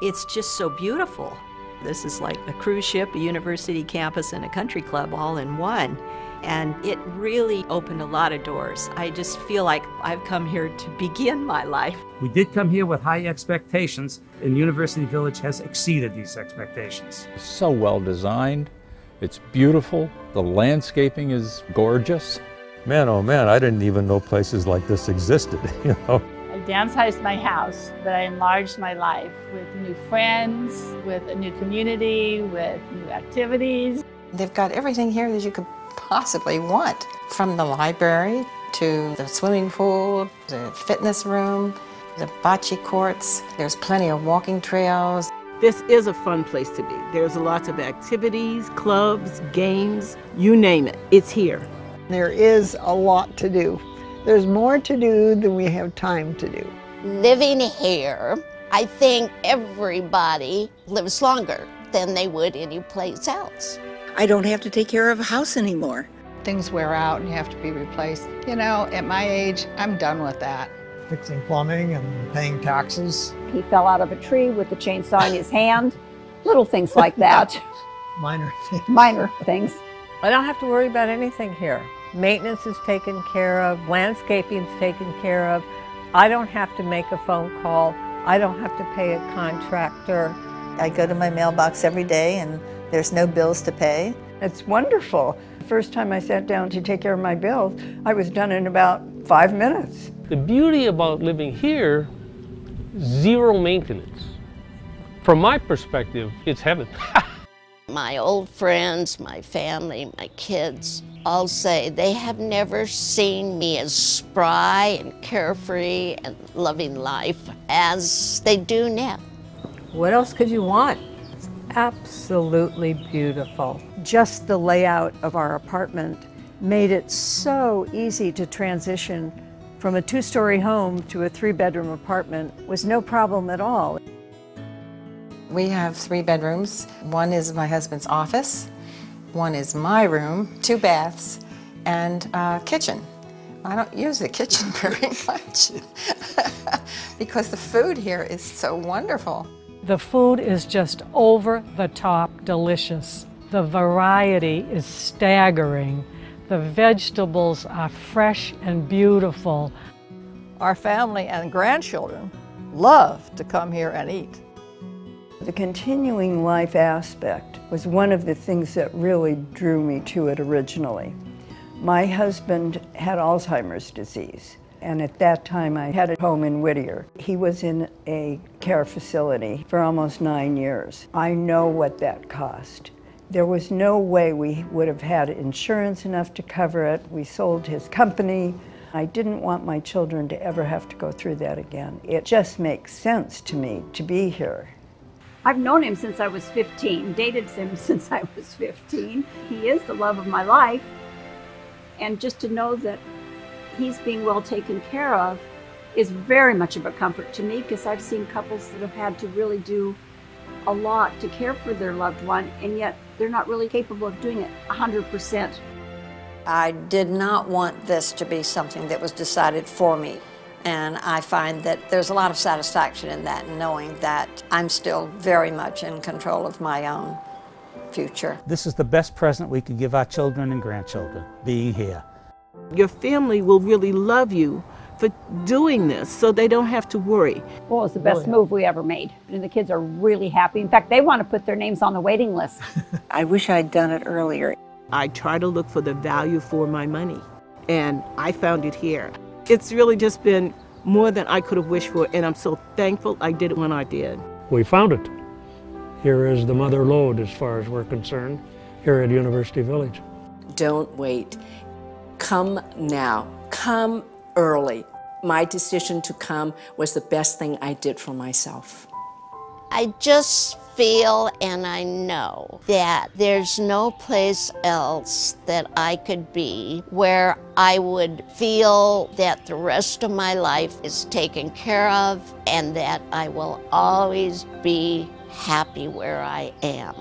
It's just so beautiful. This is like a cruise ship, a university campus, and a country club all in one. And it really opened a lot of doors. I just feel like I've come here to begin my life. We did come here with high expectations, and University Village has exceeded these expectations. So well designed, it's beautiful, the landscaping is gorgeous. Man, oh man, I didn't even know places like this existed, you know. I downsized my house, but I enlarged my life with new friends, with a new community, with new activities. They've got everything here that you could possibly want, from the library to the swimming pool, the fitness room, the bocce courts. There's plenty of walking trails. This is a fun place to be. There's lots of activities, clubs, games, you name it, it's here. There is a lot to do. There's more to do than we have time to do. Living here, I think everybody lives longer than they would anyplace else. I don't have to take care of a house anymore. Things wear out and you have to be replaced. You know, at my age, I'm done with that. Fixing plumbing and paying taxes. He fell out of a tree with the chainsaw in his hand. Little things like that. Minor things. Minor things. I don't have to worry about anything here. Maintenance is taken care of, landscaping is taken care of. I don't have to make a phone call. I don't have to pay a contractor. I go to my mailbox every day and there's no bills to pay. It's wonderful. The first time I sat down to take care of my bills, I was done in about five minutes. The beauty about living here, zero maintenance. From my perspective, it's heaven. my old friends, my family, my kids all say they have never seen me as spry and carefree and loving life as they do now. What else could you want? It's absolutely beautiful. Just the layout of our apartment made it so easy to transition from a two-story home to a three-bedroom apartment was no problem at all. We have three bedrooms. One is my husband's office, one is my room, two baths, and a kitchen. I don't use the kitchen very much because the food here is so wonderful. The food is just over the top delicious. The variety is staggering. The vegetables are fresh and beautiful. Our family and grandchildren love to come here and eat. The continuing life aspect was one of the things that really drew me to it originally. My husband had Alzheimer's disease, and at that time I had a home in Whittier. He was in a care facility for almost nine years. I know what that cost. There was no way we would have had insurance enough to cover it. We sold his company. I didn't want my children to ever have to go through that again. It just makes sense to me to be here. I've known him since I was 15, dated him since I was 15. He is the love of my life. And just to know that he's being well taken care of is very much of a comfort to me because I've seen couples that have had to really do a lot to care for their loved one and yet they're not really capable of doing it 100%. I did not want this to be something that was decided for me. And I find that there's a lot of satisfaction in that, knowing that I'm still very much in control of my own future. This is the best present we could give our children and grandchildren, being here. Your family will really love you for doing this so they don't have to worry. Well, it's the best move we ever made. And the kids are really happy. In fact, they want to put their names on the waiting list. I wish I'd done it earlier. I try to look for the value for my money, and I found it here. It's really just been more than I could have wished for, and I'm so thankful I did it when I did. We found it. Here is the mother lode as far as we're concerned, here at University Village. Don't wait. Come now. Come early. My decision to come was the best thing I did for myself. I just feel and I know that there's no place else that I could be where I would feel that the rest of my life is taken care of and that I will always be happy where I am.